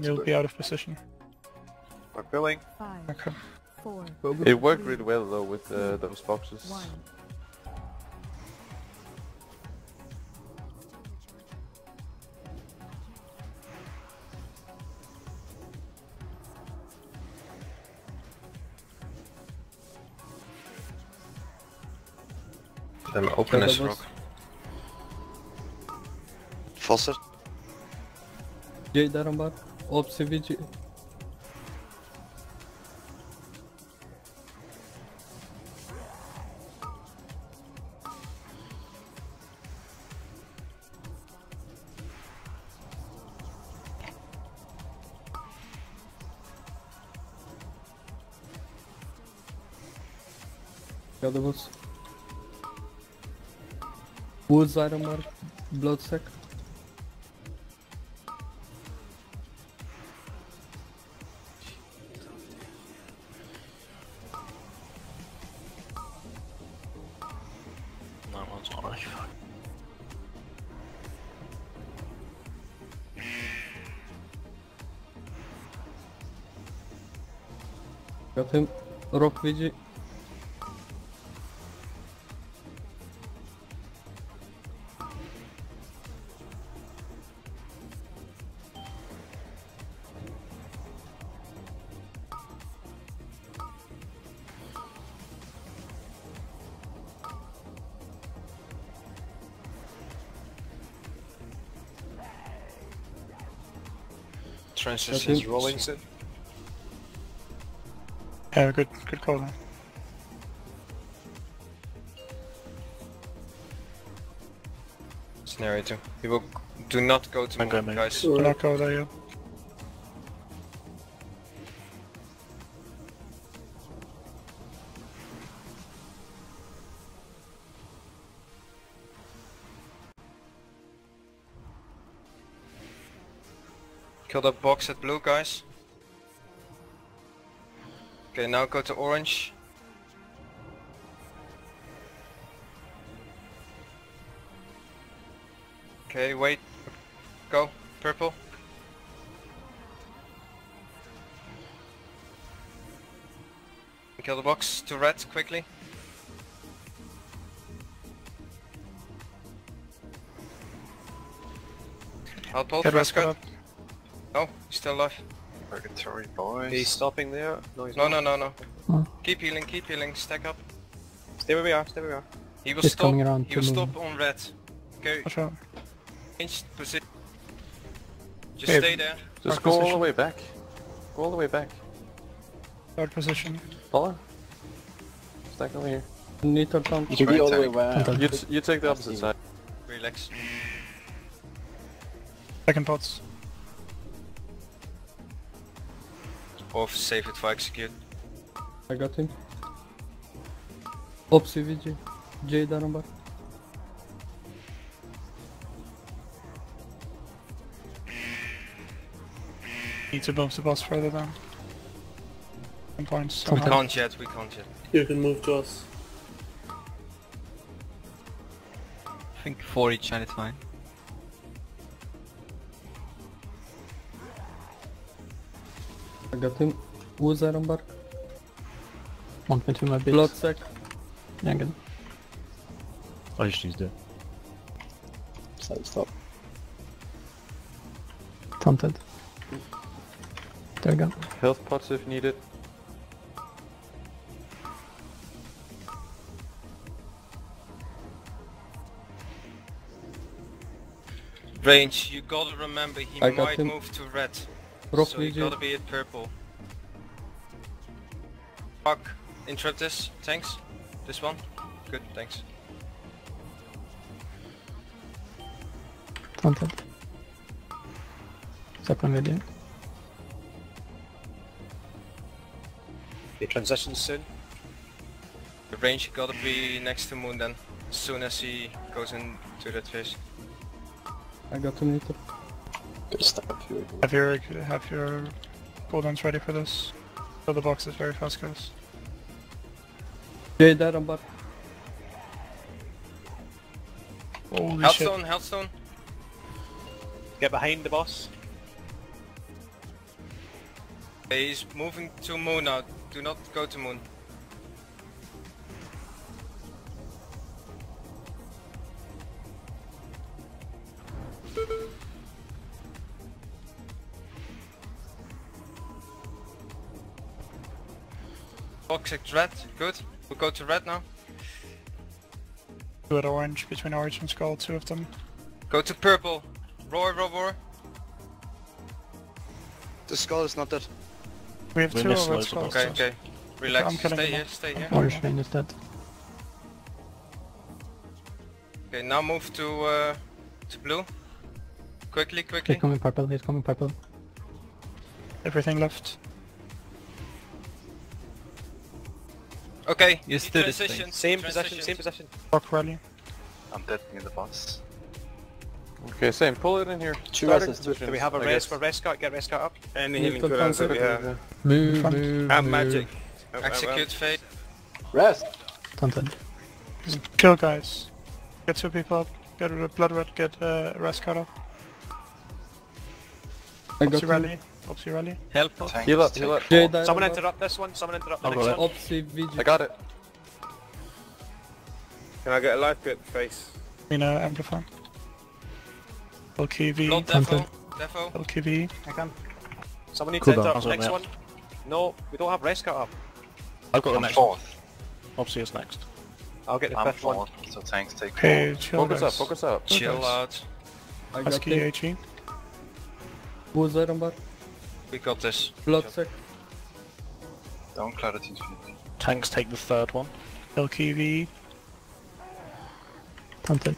You'll be out of position. We're billing. Five, Okay. four, It worked really well though with uh, those boxes. We hebben open is rock. Vosser. Jij daar een bar? Op Ja, dat was... iron var. Bloodsack. No one's. Got him. Rock Vici. Transitions Okay. rolling. Sid. Yeah, good, good call. Then. Scenario 2. We will do not go to Okay, move, mate. guys. Do not go there yet. Kill the box at blue, guys. Okay, now go to orange. Okay, wait. Go. Purple. Kill the box to red quickly. Outpost, Get rest Prescott. up. No, he's still alive. Purgatory boys. He's stopping there. No, he's No, not. no, no, no. Oh. Keep healing, keep healing, stack up. Stay where we are. Stay where we are. He will He's stop. coming around He to will move. stop on red. Okay, Watch out. change position. Just Okay. stay there. Just Our go all the way back. Go all the way back. Third position. Follow. Stack over here. Nitro count. You can be all the way back. You, you take the opposite side. Relax. Second pots. Off, save it for execute. I got him. Opsi Vici. J darem var. Need to bump the boss further down. Some points. We can't yet, we can't yet. You can move to us. I think 4 each and it's fine. I got him. Woods iron var. Want me oh, to my bits? Bloodsack. Yeah, good. I just used it. Side stop. Taunted. There we go. Health pots if needed. Range, you gotta remember he I might move to red. Rock so you Vici. gotta be at purple. Fuck. Interrupt this. Thanks. This one. Good, thanks. Taunted. Second video. The transition soon. The range you gotta be next to Moon then. As soon as he goes into that phase. I got him Nitro. Good stuff. Here we go. Have your have your cooldowns ready for this. Fill the boxes very fast, guys. Jay dead on bot. Holy shit. Healthstone, Healthstone. Get behind the boss. He's moving to moon now. Do not go to moon. Box at red, good. We'll go to red now. Two at orange, between orange and skull, two of them. Go to purple. Roar, roar, roar. The skull is not dead. We have We two missed red of skulls. Okay, boxes. okay. Relax. I'm killing Stay them here, stay here. Orange lane is dead. Okay, now move to uh, to blue. Quickly, quickly. He's quickly. coming purple, he's coming purple. Everything left. Okay. You stood his transition. thing. Same position, same position. Rock rally. I'm dead near the boss. Okay, same. Pull it in here. Two Starting Do we have a I race guess. for Rescott? Get Rescott up. Any Move healing to could answer, Panther. yeah. Move, Front. move, And move. magic. Execute fate. Rest! Taunted. Kill guys. Get two people up. Get rid of blood red, get uh, rest up. I got Opsy him. rally. Opsy rally. Help us. Tank Heal up, heal up. Jay Someone interrupt this one, someone interrupt the I'll next go one. Opsi, VG. I got it. Can I get a life pit face? Mina amplify. LKV. Blood defo. Defo. LKV. I can. Someone needs Cool to down. interrupt the next one. No, we don't have Rescott up. I've got the I'm next fourth. one. Obviously it's next. I'll get the I'm fifth one. so tanks take Okay, four. chill Focus guys. up, focus up. Chill guys. out. I got Husky him. HE. Wizard on bot. We got this. Blood sick. Don't cloud it infinity. Tanks take the third one. LKV. Taunted.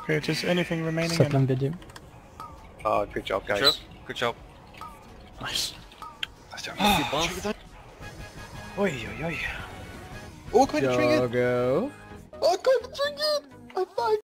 Okay, just anything remaining. Settle And video. Oh, good job, guys. Sure. Good job. Nice. That's the ah, Oi, oi, oi. Oh, quite a trigger! Joggo. Oh, quite a trigger! I died!